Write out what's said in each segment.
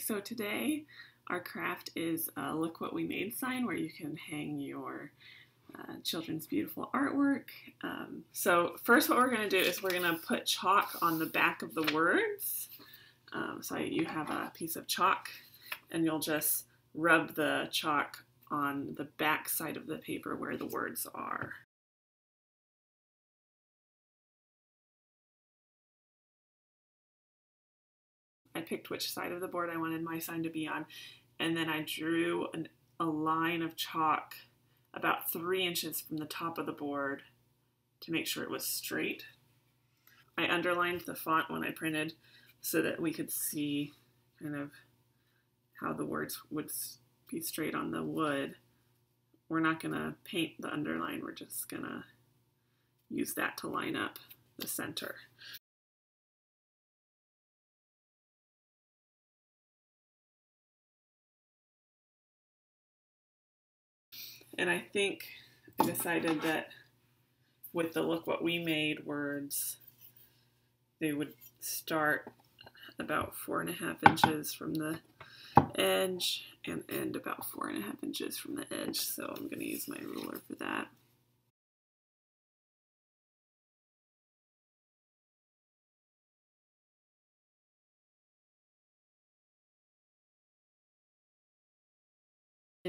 So today our craft is a look what we made sign where you can hang your uh, children's beautiful artwork. Um, so first what we're going to do is we're going to put chalk on the back of the words. Um, so you have a piece of chalk and you'll just rub the chalk on the back side of the paper where the words are. I picked which side of the board I wanted my sign to be on, and then I drew an, a line of chalk about three inches from the top of the board to make sure it was straight. I underlined the font when I printed so that we could see kind of how the words would be straight on the wood. We're not going to paint the underline, we're just going to use that to line up the center. And I think I decided that with the look what we made words, they would start about four and a half inches from the edge and end about four and a half inches from the edge. So I'm going to use my ruler for that.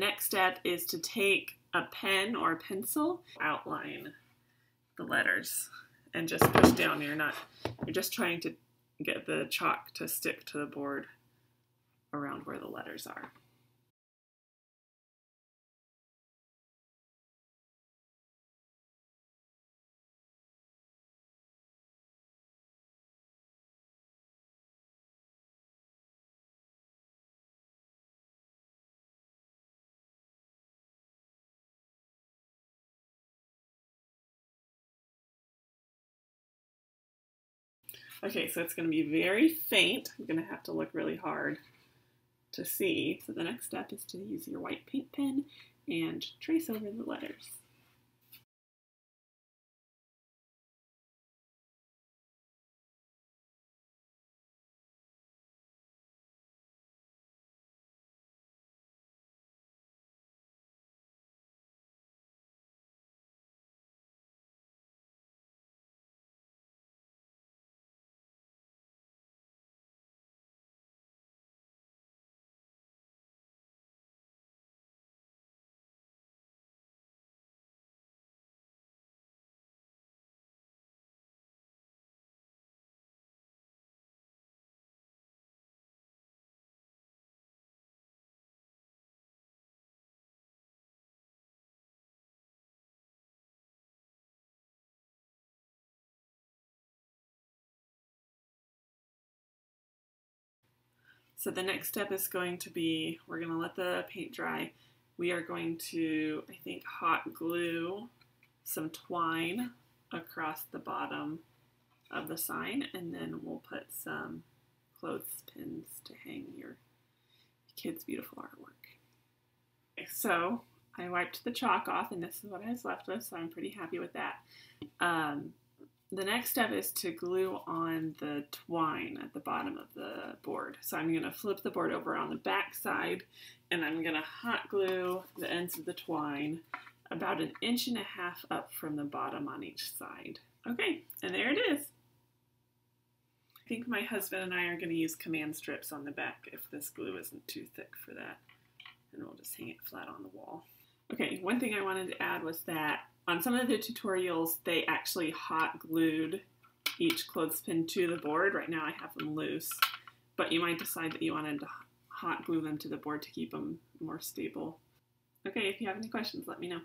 Next step is to take a pen or a pencil, outline the letters, and just push down. You're not, you're just trying to get the chalk to stick to the board around where the letters are. Okay, so it's going to be very faint. I'm going to have to look really hard to see. So the next step is to use your white paint pen and trace over the letters. So the next step is going to be, we're going to let the paint dry. We are going to, I think, hot glue some twine across the bottom of the sign and then we'll put some clothespins to hang your kids' beautiful artwork. So I wiped the chalk off and this is what I was left with, so I'm pretty happy with that. Um, the next step is to glue on the twine at the bottom of the board. So I'm going to flip the board over on the back side and I'm going to hot glue the ends of the twine about an inch and a half up from the bottom on each side. Okay, and there it is. I think my husband and I are going to use command strips on the back if this glue isn't too thick for that. And we'll just hang it flat on the wall. Okay, one thing I wanted to add was that on some of the tutorials, they actually hot glued each clothespin to the board. Right now I have them loose, but you might decide that you wanted to hot glue them to the board to keep them more stable. Okay, if you have any questions, let me know.